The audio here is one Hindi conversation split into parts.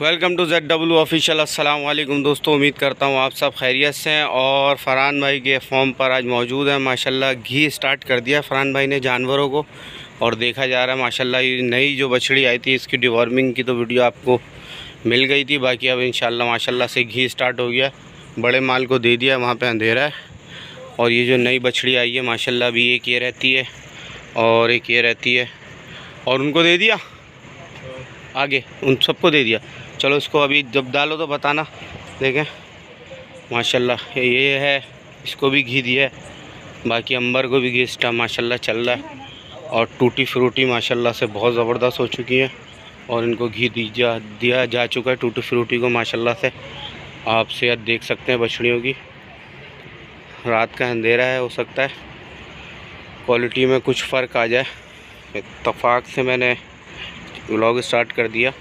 Welcome to Z W official अस्सलाम वालेकुम दोस्तों, उम्मीद करता हूँ आप सब खैरियत से हैं और फ़रहान भाई के फॉर्म पर आज मौजूद है। माशाल्लाह, घी स्टार्ट कर दिया फ़रहान भाई ने जानवरों को और देखा जा रहा है, माशाल्लाह, ये नई जो बछड़ी आई थी, इसकी डिवॉर्मिंग की तो वीडियो आपको मिल गई थी। बाकी अब इंशाल्लाह, माशाल्लाह से घी स्टार्ट हो गया बड़े माल को दे दिया, वहाँ पर अंधेरा है। और ये जो नई बछड़ी आई है, माशाल्लाह, अभी एक ये रहती है और एक ये रहती है। और उनको दे दिया? आगे, उन सबको दे दिया। चलो इसको अभी जब डालो तो बताना। देखें, माशाल्लाह, ये है, इसको भी घी दिया है। बाकी अंबर को भी घी स्टा माशाल्लाह चल रहा है। और टूटी फ्रूटी माशाल्लाह से बहुत ज़बरदस्त हो चुकी है। और इनको घी दिया दिया जा चुका है टूटी फ्रूटी को माशाल्लाह से। आप सेहत देख सकते हैं बछड़ियों की। रात का अंधेरा है, हो सकता है। क्वालिटी में कुछ फ़र्क आ जाए। इतफाक़ से मैंने व्लॉग स्टार्ट कर दिया।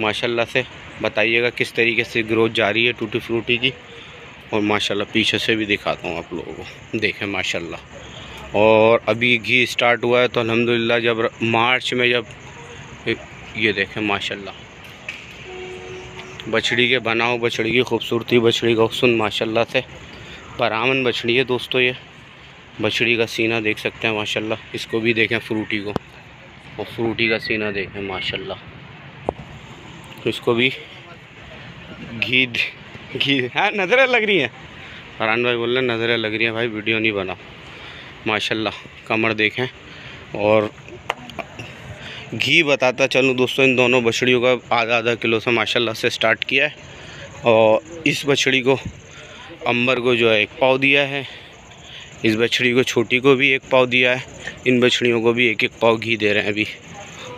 माशाल्लाह से बताइएगा किस तरीके से ग्रोथ जारी है टूटी फ्रूटी की। और माशाल्लाह पीछे से भी दिखाता हूँ आप लोगों को। देखें माशाल्लाह। और अभी घी स्टार्ट हुआ है तो अल्हम्दुलिल्लाह जब मार्च में जब ये देखें माशाल्लाह। बछड़ी के बनाओ, बछड़ी की खूबसूरती, बछड़ी का हुसन माशाल्लाह से। परामन बछड़ी है दोस्तों ये। बछड़ी का सीना देख सकते हैं माशाल्लाह। इसको भी देखें फ्रूटी को। और फ्रूटी का सीना देखें, माशाल्लाह। तो इसको भी घी घी हाँ नज़रें लग रही हैं। फरहान भाई बोल रहे नज़रें लग रही हैं, भाई, वीडियो नहीं बना। माशाल्लाह, कमर देखें, और घी बताता चलूँ, दोस्तों, इन दोनों बछड़ियों का आधा आधा किलो से माशाल्लाह से स्टार्ट किया है। और इस बछड़ी को अंबर को जो है, एक पाव दिया है। इस बछड़ी को, छोटी को भी एक पाव दिया है। इन बछड़ियों को भी एक एक पाव घी दे रहे हैं अभी।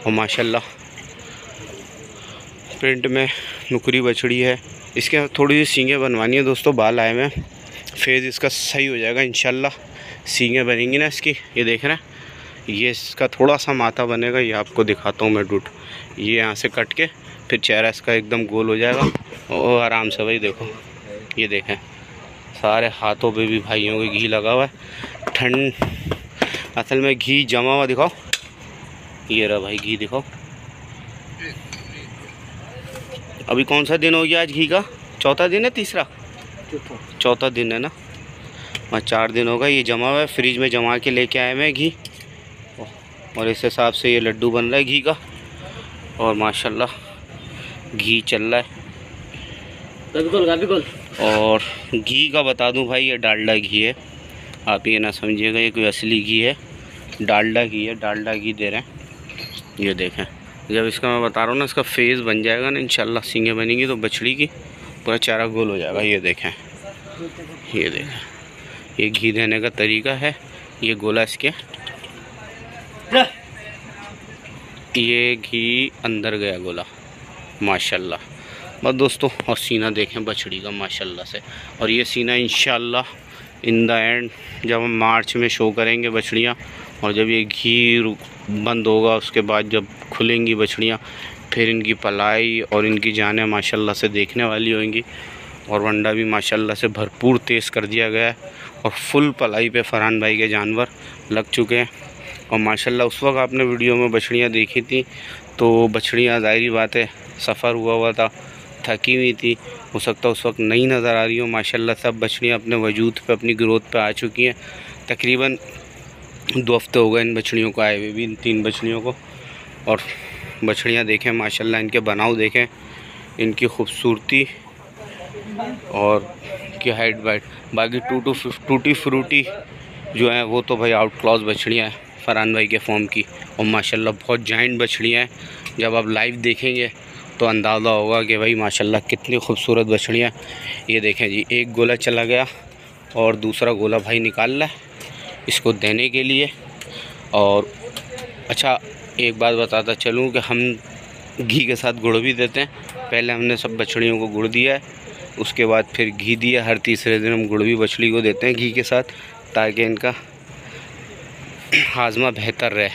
और माशाल्लाह प्रिंट में नुकरी बछड़ी है। इसके थोड़ी सी सींगें बनवानी है दोस्तों, बाल आए में फ़ेज़ इसका सही हो जाएगा इन सींगें बनेंगी ना इसकी, ये देख रहे हैं। ये इसका थोड़ा सा माथा बनेगा, ये आपको दिखाता हूँ मैं डूट। ये यहाँ से कट के, फिर चेहरा इसका एकदम गोल हो जाएगा। और आराम से भाई देखो, ये देखें। सारे हाथों पे भी भाइयों के घी लगा हुआ है। ठंड असल में घी जमा हुआ दिखाओ। ये रहा भाई घी दिखाओ। अभी कौन सा दिन हो गया आज घी का? चौथा दिन है तीसरा? चौथा। दिन है ना? हाँ चार दिन होगा ये जमा हुआ है। फ्रिज में जमा के लेके आए मैं घी। और इस हिसाब से ये लड्डू बन रहा है घी का। और माशाल्लाह घी चल रहा है। और घी का बता दूँ भाई, ये डालडा घी है। आप ये ना समझिएगा, ये कोई असली घी है। डालडा घी है, डालडा घी दे रहे हैं। ये देखें। जब इसका मैं बता रहा हूँ ना, इसका फेस बन जाएगा ना, इंशाल्लाह सींगें बनेंगी तो बछड़ी की, पूरा चारा गोल हो जाएगा। ये देखें। ये देखें। ये घी देने का तरीका है। ये गोला इसके। ये घी अंदर गया गोला, माशाल्लाह। बस दोस्तों, और सीना देखें बछड़ी का, माशाल्लाह से। और ये सीना इंशाल्लाह इन द एंड जब हम मार्च में शो करेंगे बछड़ियाँ, और जब ये घी बंद होगा, उसके बाद जब खुलेंगी बछड़ियाँ, फिर इनकी पलाई और इनकी जानें माशाल्लाह से देखने वाली होंगी। और वंडा भी माशाल्लाह से भरपूर तेज़ कर दिया गया है, और फुल पलाई पे फरहान भाई के जानवर लग चुके हैं। और माशाल्लाह उस वक्त आपने वीडियो में बछड़ियाँ देखी थी तो बछड़ियाँ ज़ाहरी बात है, सफ़र हुआ हुआ था। थकी हुई थी। हो सकता उस वक्त नहीं नज़र आ रही हो। माशाल्लाह, सब बछड़ियाँ अपने वजूद पे, अपनी ग्रोथ पे आ चुकी हैं। तकरीबन दो हफ़्ते हो गए इन बछड़ियों को आए हुए भी, इन तीन बछड़ियों को। और बछड़ियाँ देखें, माशाल्लाह, इनके बनाव देखें, इनकी खूबसूरती और की हाइट वाइट बाकी टू टू टूटी फ्रूटी जो है, वो तो भाई आउट क्लॉज बछड़ियाँ हैं, फरहान भाई के फॉर्म की। और माशाल्लाह, बहुत जाइंट बछड़ियाँ हैं। जब आप लाइव देखेंगे तो अंदाज़ा होगा कि भाई माशाल्लाह कितनी खूबसूरत बछड़ियाँ। ये देखें जी, एक गोला चला गया और दूसरा गोला भाई निकाल रहा है इसको देने के लिए। और अच्छा एक बात बताता चलूँ कि हम घी के साथ गुड़ भी देते हैं। पहले हमने सब बछड़ियों को गुड़ दिया है, उसके बाद फिर घी दिया। हर तीसरे दिन हम गुड़ भी बछड़ी को देते हैं घी के साथ, ताकि इनका हाजमा बेहतर रहे।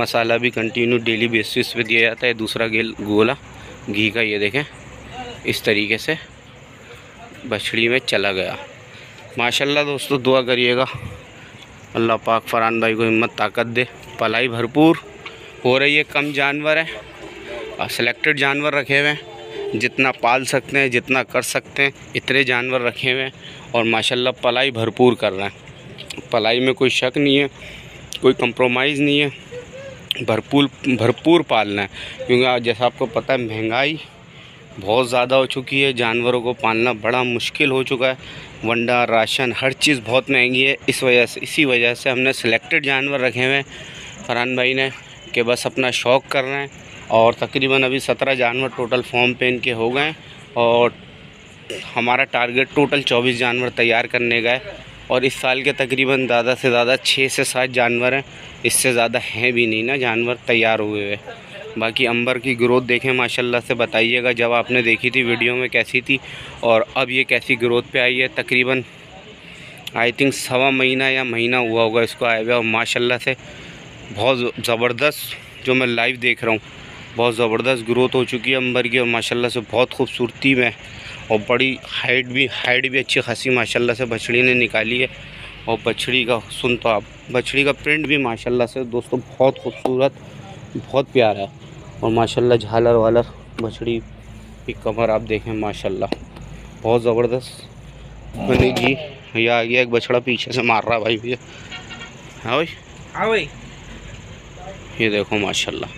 मसाला भी कंटिन्यू डेली बेसिस पे दिया जाता है, दूसरा गेल गोला। घी का, ये देखें, इस तरीके से बछड़ी में चला गया। माशाल्लाह दोस्तों, दुआ करिएगा। अल्लाह पाक फरहान भाई को हिम्मत, ताकत दे। पलाई भरपूर हो रही है, कम जानवर है, और सिलेक्टेड जानवर रखे हुए हैं। जितना पाल सकते हैं, जितना कर सकते हैं, इतने जानवर रखे हुए हैं, और माशाल्लाह पलाई भरपूर कर रहे हैं। पलाई में कोई शक नहीं है, कोई कंप्रोमाइज़ नहीं है। भरपूर भरपूर पालना है। क्योंकि जैसा आपको पता है, महँगाई बहुत ज़्यादा हो चुकी है। जानवरों को पालना बड़ा मुश्किल हो चुका है। वंडा, राशन, हर चीज़ बहुत महँगी है। इस वजह से, इसी वजह से हमने सिलेक्टेड जानवर रखे हुए हैं। फरहान भाई ने, कि बस अपना शौक़ कर रहे हैं। और तकरीबन अभी सत्रह जानवर टोटल फॉर्म पे इनके हो गए और हमारा टारगेट टोटल चौबीस जानवर तैयार करने का है। और इस साल के तकरीबन ज़्यादा से ज़्यादा छः से सात जानवर हैं। इससे ज़्यादा हैं भी नहीं ना, जानवर तैयार हुए हुए। बाकी अंबर की ग्रोथ देखें, माशाल्लाह से बताइएगा, जब आपने देखी थी वीडियो में कैसी थी और अब ये कैसी ग्रोथ पे आई है, तकरीबन आई थिंक सवा महीना या महीना हुआ होगा इसको आए हुए और माशाल्लाह से बहुत ज़बरदस्त जो मैं लाइव देख रहा हूँ, बहुत ज़बरदस्त ग्रोथ हो चुकी है अंबर की और माशाल्लाह से बहुत खूबसूरती में और बड़ी हाइट भी हाइट भी अच्छी खासी माशाल्लाह से बछड़ी ने निकाली है। और बछड़ी का सुन तो आप बछड़ी का प्रिंट भी माशाल्लाह से दोस्तों बहुत खूबसूरत बहुत प्यारा है। और माशाल्लाह झालर वालर बछड़ी की कमर आप देखें माशाल्लाह बहुत ज़बरदस्त। मनी जी ये आ गया एक बछड़ा पीछे से मार रहा भाई भैया। हाँ भाई? हाँ भाई। ये देखो माशाल्लाह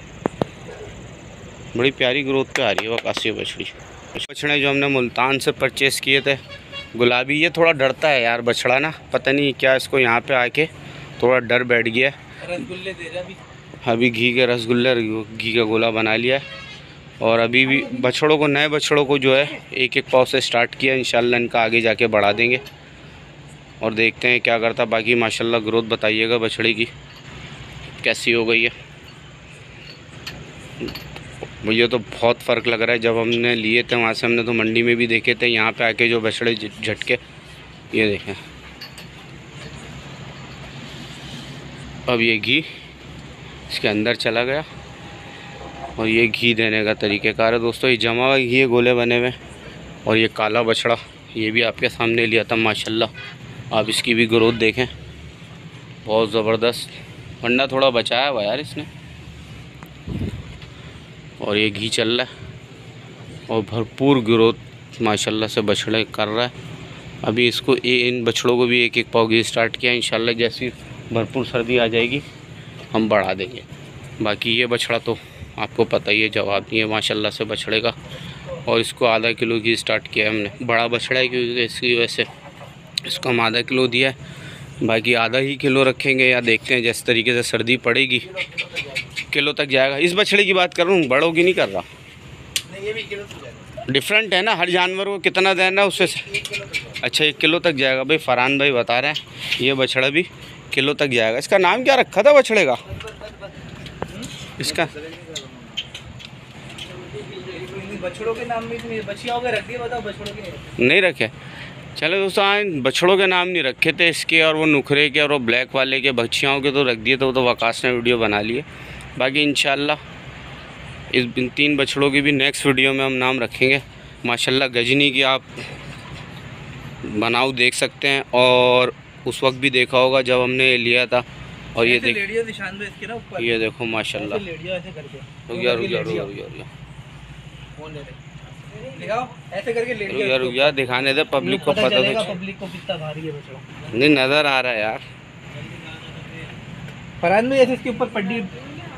बड़ी प्यारी ग्रोथ पे आ रही है वकासी बछड़ी। बछड़े जो हमने मुल्तान से परचेज़ किए थे। गुलाबी ये थोड़ा डरता है यार बछड़ा ना। पता नहीं क्या इसको यहाँ पे आके थोड़ा डर बैठ गया रसगुल्ले दे रहा अभी। अभी घी के रसगुल्ले घी का गोला बना लिया और अभी भी बछड़ों को नए बछड़ों को जो है एक एक पाव से स्टार्ट किया इंशाल्लाह इनका आगे जाके बढ़ा देंगे। और देखते हैं क्या करता बाकी माशाल्लाह ग्रोथ बताइएगा बछड़े की। कैसी हो गई है। मुझे तो बहुत फ़र्क लग रहा है। जब हमने लिए थे, वहाँ से हमने तो मंडी में भी देखे थे, यहाँ पे आके जो बछड़े झटके, ये देखें। अब ये घी इसके अंदर चला गया और ये घी देने का तरीक़ेकार है। दोस्तों, ये जमा हुआ घी गोले बने हुए और ये काला बछड़ा, ये भी आपके सामने लिया था, माशाल्लाह। आप इसकी भी ग्रोथ देखें। बहुत ज़बरदस्त। अंडा थोड़ा बचाया हुआ यार इसने। और ये घी चल रहा है और भरपूर ग्रोथ माशाल्लाह से बछड़े कर रहा है। अभी इसको इन बछड़ों को भी एक एक पाव घी स्टार्ट किया, इंशाल्लाह जैसी भरपूर सर्दी आ जाएगी, हम बढ़ा देंगे। बाकी ये बछड़ा तो आपको पता ही है, जवाब नहीं है माशाल्लाह से बछड़े का। और इसको आधा किलो की स्टार्ट किया हमने। बड़ा बछड़ा है क्योंकि इसकी वजह से इसको हम आधा किलो दिया है। बाकी आधा ही किलो रखेंगे या देखते हैं, जिस तरीके से सर्दी पड़ेगी। किलो तक जाएगा। इस बछड़े की बात कर रहा हूँ बड़ों की नहीं कर रहा। डिफरेंट है ना हर जानवर को कितना देना है उससे अच्छा एक किलो तक जाएगा। भाई फरहान भाई बता रहे हैं ये बछड़ा भी किलो तक जाएगा। इसका नाम क्या रखा था बछड़े का? इसका बछड़ों के नाम रख दिए बताओ बछड़ों के। नहीं रखे। चलो दोस्तों आज बछड़ों के नाम नहीं रखे थे इसके और वो नुखरे के और वो ब्लैक वाले के बच्चियाओं के तो रख दिए थे वो तो वकास ने वीडियो बना लिए। बाकी इन इस तीन बछड़ों की भी नेक्स्ट वीडियो में हम नाम रखेंगे। माशाल्लाह गजनी की आप बनाओ देख सकते हैं और उस वक्त भी देखा होगा जब हमने लिया था। और ये देख ये देखो माशाल्लाह। रुक रुक दिखाने दे पब्लिक को पता तो पब्लिक को कितना भारी है नहीं नज़र आ रहा है यार। फरहान में ऐसे इसके ऊपर पड्डी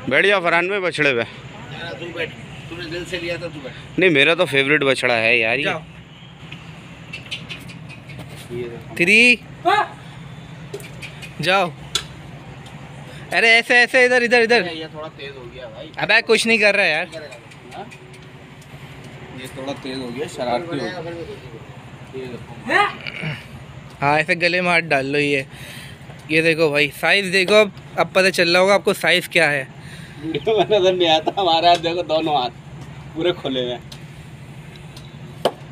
बैठ जाओ फरहान में बछड़े पे। नहीं मेरा तो फेवरेट बछड़ा है यार ये। थ्री जाओ। अरे ऐसे ऐसे इधर इधर इधर। ये थोड़ा तेज हो गया भाई। अबे कुछ नहीं कर रहा यार। ये थोड़ा तेज हो गया शरारती हो गया हाँ। ऐसे गले में हाथ डाल लो ये। ये देखो भाई साइज़ देखो अब अब पता चल रहा होगा आपको साइज़ क्या है। नज़र नहीं आता हमारे हाथ देखो दोनों हाथ पूरे खुले हुए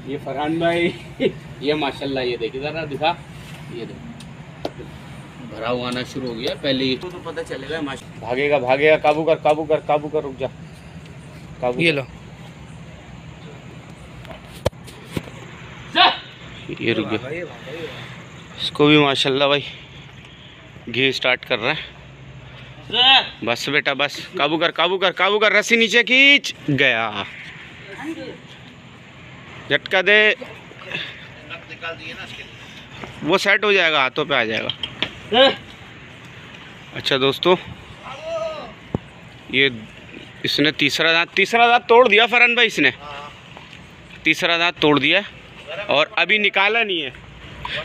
ये फरहान भाई ये माशाल्लाह ये देखिए ज़रा दिखा ये देखो। भरा हुआ आना शुरू हो गया पहले तो, तो पता चलेगा माशा भागेगा भागेगा काबू कर काबू कर काबू कर रुक जा। काबू ये लो। ये रुक गया। इसको भी माशाल्लाह भाई घी स्टार्ट कर रहा है। बस बेटा, बस। काबू कर काबू कर काबू कर। रस्सी नीचे खींच। गया। झटका दे। वो सेट हो जाएगा, हाथों पे आ जाएगा। अच्छा दोस्तों, ये इसने तीसरा दांत तीसरा दांत तोड़ दिया फरहान भाई इसने। तीसरा दांत तोड़ दिया। और अभी निकाला नहीं है।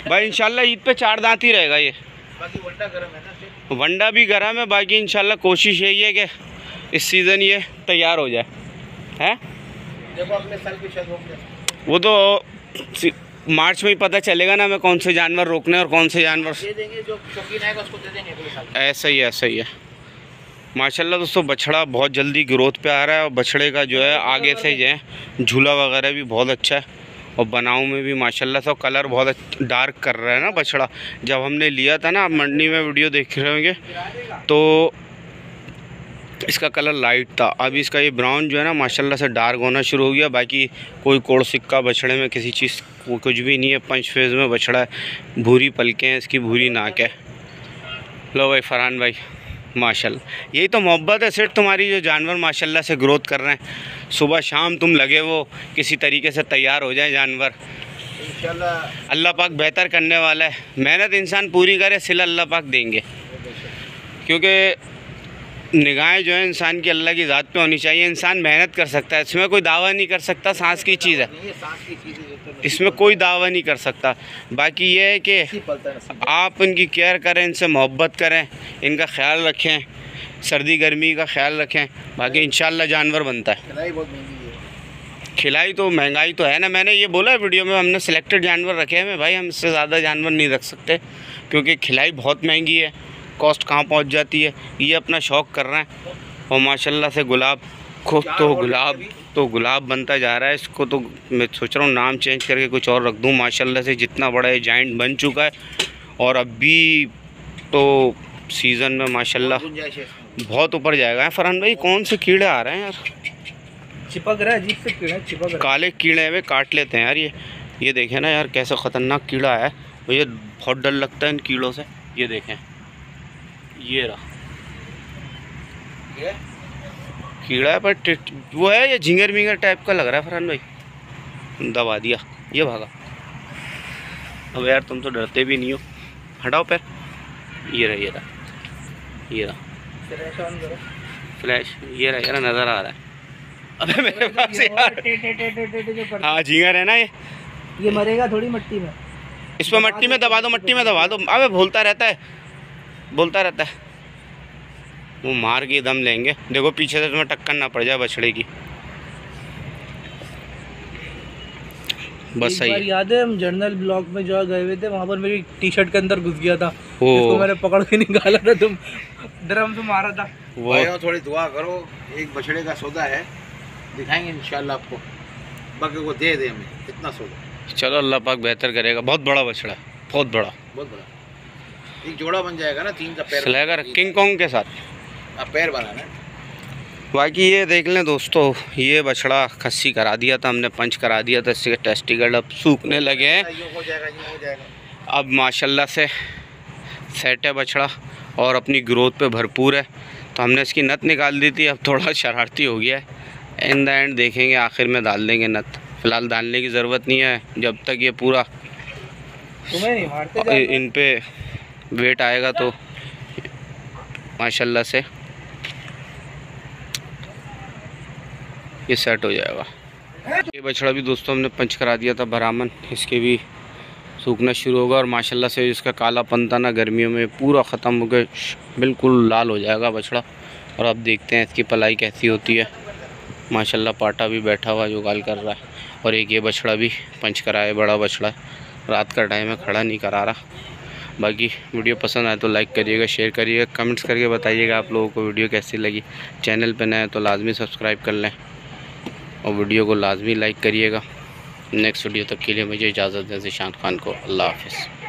भाई, इंशाल्लाह ईद पे चार दांत ही रहेगा ये। बाकी वंडा गर्म है ना वंडा भी गर्म है बाकी इंशाल्लाह कोशिश यही है कि इस सीज़न ये तैयार हो जाए। हैं? देखो अगले साल की शायद होंगे। वो तो मार्च में ही पता चलेगा ना हमें कौन से जानवर रोकने और कौन से जानवर दे देंगे जो शौकीन आएगा उसको दे देंगे अगले साल। ऐसा ही ऐसा ही है। माशाल्लाह दोस्तों बछड़ा बहुत जल्दी ग्रोथ पे आ रहा है और बछड़े का जो है आगे से जो है झूला वगैरह भी बहुत अच्छा है। और बनाव में भी माशाल्लाह से कलर बहुत डार्क कर रहा है ना बछड़ा। जब हमने लिया था ना, आप मंडी में वीडियो देख रहे होंगे तो इसका कलर लाइट था। अब इसका ये ब्राउन जो है ना, माशाल्लाह से डार्क होना शुरू हो गया। बाकी कोई कोड़ सिक्का बछड़े में, किसी चीज़ को कुछ भी नहीं है। पंच फ़ेज़ में बछड़ा है, भूरी पलकें हैं, इसकी भूरी नाक है। लो भाई, फरहान भाई। माशाल्लाह। यही तो मोहब्बत है सिर्फ़ तुम्हारी जो जानवर माशाल्लाह से ग्रोथ कर रहे हैं। सुबह शाम तुम लगे वो किसी तरीके से तैयार हो जाए जानवर। अल्लाह पाक बेहतर करने वाला है। मेहनत इंसान पूरी करे सिला अल्लाह पाक देंगे। क्योंकि निगाहें जो है इंसान की अल्लाह की ज़ात पे होनी चाहिए। इंसान मेहनत कर सकता है, इसमें कोई दावा नहीं कर सकता, सांस की चीज़ है। इसमें कोई दावा नहीं कर सकता। बाकी ये है कि आप इनकी केयर करें, इनसे मोहब्बत करें, इनका ख्याल रखें, सर्दी गर्मी का ख्याल रखें, बाकी इंशाल्लाह जानवर बनता है। खिलाई तो महँगाई तो है ना। मैंने ये बोला वीडियो में, हमने सिलेक्टेड जानवर रखे हैं। भाई, हम इससे ज़्यादा जानवर नहीं रख सकते, क्योंकि खिलाई बहुत महँगी है। कॉस्ट कहाँ पहुँच जाती है? ये अपना शौक़ कर रहे हैं। और माशाल्लाह से गुलाब को तो गुलाब तो गुलाब बनता जा रहा है। इसको तो मैं सोच रहा हूँ नाम चेंज करके कुछ और रख दूँ। माशाल्लाह से जितना बड़ा ये जाइंट बन चुका है। और अभी तो सीज़न में माशाल्लाह। बहुत ऊपर जाएगा। फरहान भाई कौन से कीड़े आ रहे हैं यार? चिपक रहा है अजीब से कीड़ा चिपक काले कीड़े वे काट लेते हैं यार ये। ये देखें ना यार कैसा ख़तरनाक कीड़ा है। मुझे बहुत डर लगता है इन कीड़ों से। ये देखें। ये रहा। ये? कीड़ा है पर वो है ये झिंगर मिंगर टाइप का लग रहा है फरहान भाई। दबा दिया ये भागा। अब यार तुम तो डरते भी नहीं हो। हटाओ पैर। ये रहा ये रहा। ये रहा। फ्लैश ये रहा ये रहा नज़र आ रहा है। अबे मेरे पास यार। हाँ झिंगर है ना ये। ये मरेगा थोड़ी मट्टी में। इस पर मट्टी में दबा दो मट्टी में दबा दो। अबे भूलता रहता है। बोलता रहता है। वो मार के दम लेंगे। देखो पीछे से तुम्हें टक्कर ना पड़ जाए बछड़े की। बस सही बार याद है हम जर्नल ब्लॉक में जो गए हुए थे वहाँ पर मेरी टी शर्ट के अंदर घुस गया था। जिसको मैंने पकड़ के निकाला था तुम ड्रम से मारा था। भाइयों थोड़ी दुआ करो। एक बछड़े का सौदा है। दिखाएँगे इंशाल्लाह आपको। बाकी को दे दे हमें। इतना सौदा। चलो अल्लाह पाक बेहतर करेगा। बहुत बड़ा बछड़ा बहुत बड़ा। बहुत बड़ा। एक जोड़ा बन जाएगा ना तीन का पैर स्लैगर किंग कॉन्ग के साथ। हाँ, पैर बनाना बाकी ये देख लें दोस्तों ये बछड़ा खस्सी करा दिया था हमने पंच करा दिया था इसके टेस्टिकल अब सूखने लगे हैं। अब माशाल्लाह से सेट है बछड़ा और अपनी ग्रोथ पे भरपूर है। तो हमने इसकी नत निकाल दी थी अब थोड़ा शरारती हो गया है। इन द एंड देखेंगे आखिर में डाल देंगे नत। फ़िलहाल डालने की ज़रूरत नहीं है जब तक ये पूरा। इन पे वेट आएगा तो माशाल्लाह से ये सेट हो जाएगा। ये बछड़ा भी दोस्तों हमने पंच करा दिया था बरामन। इसके भी सूखना शुरू होगा और माशाल्लाह से इसका कालापन था ना गर्मियों में पूरा ख़त्म हो गया बिल्कुल लाल हो जाएगा बछड़ा। और अब देखते हैं इसकी पलाई कैसी होती है। माशाल्लाह पाटा भी बैठा हुआ जो गाल कर रहा है। और एक ये बछड़ा भी पंच कराए बड़ा बछड़ा। रात का टाइम है, खड़ा नहीं करा रहा। बाकी वीडियो पसंद आए तो लाइक करिएगा शेयर करिएगा कमेंट्स करके बताइएगा आप लोगों को वीडियो कैसी लगी। चैनल पर नए तो लाजमी सब्सक्राइब कर लें और वीडियो को लाजमी लाइक करिएगा। नेक्स्ट वीडियो तक के लिए मुझे इजाज़त दें, जिशान खान को अल्लाह हाफिज़।